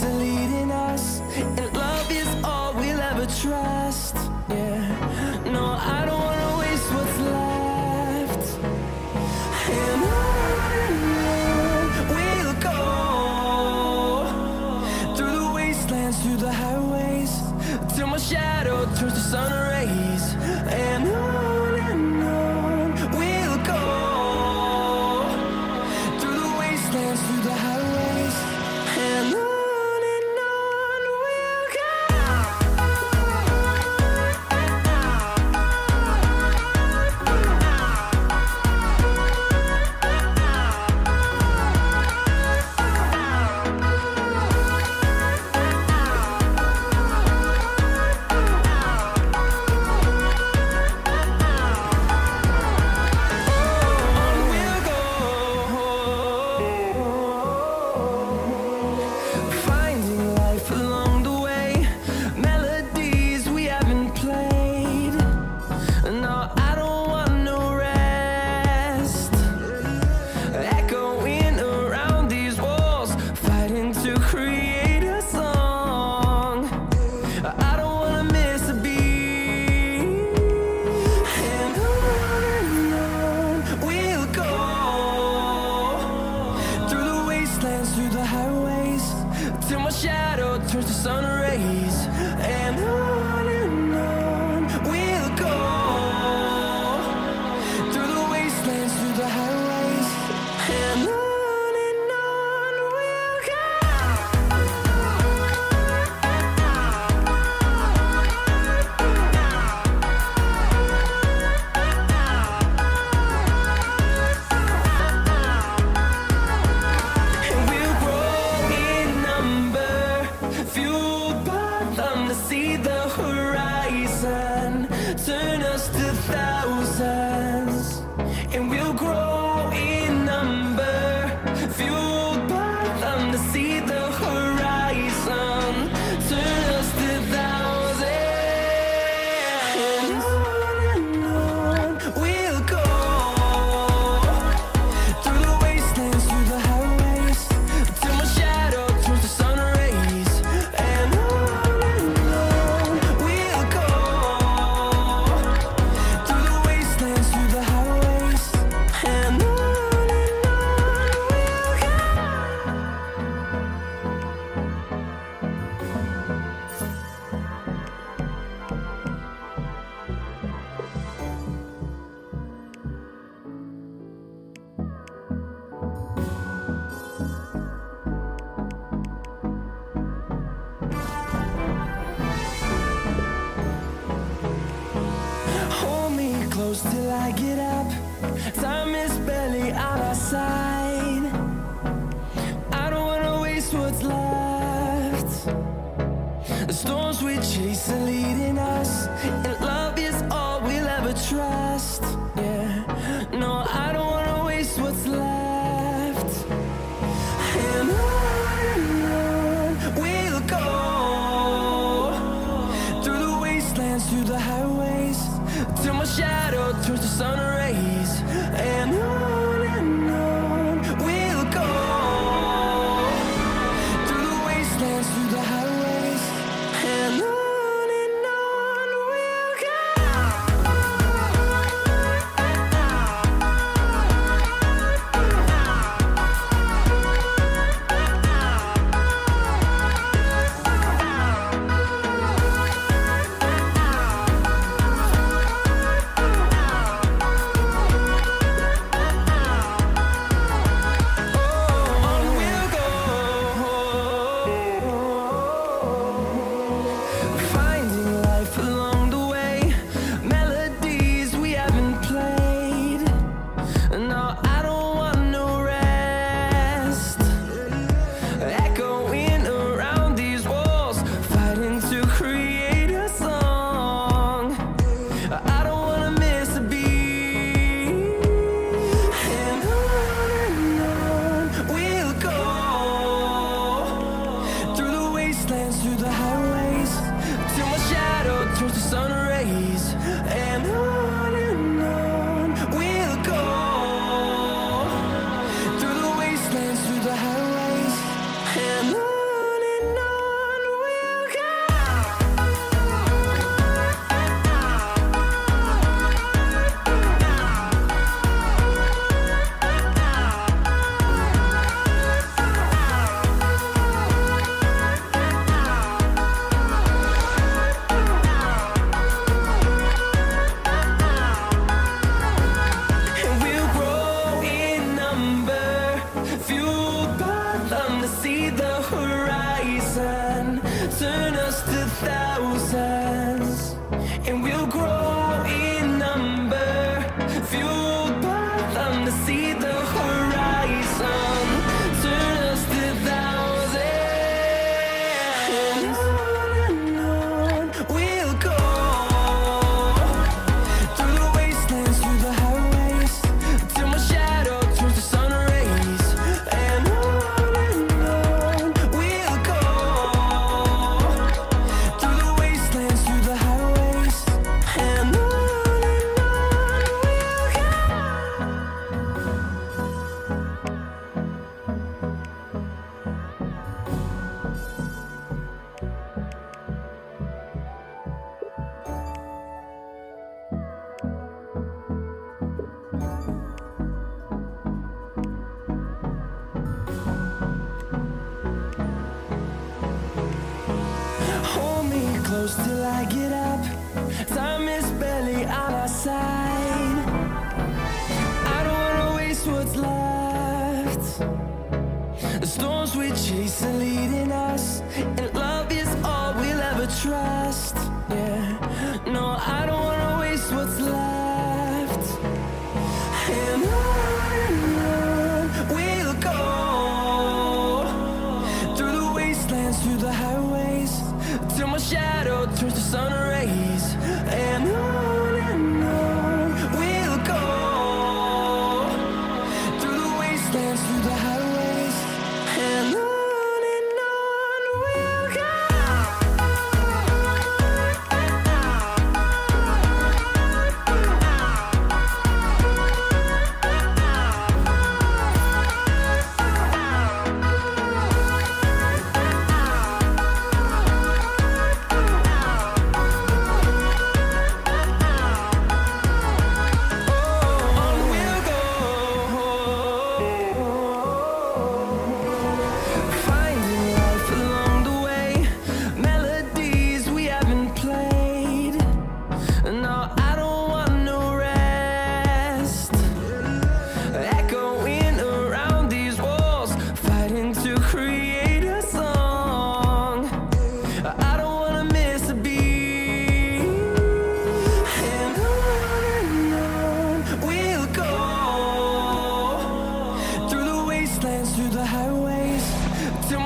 we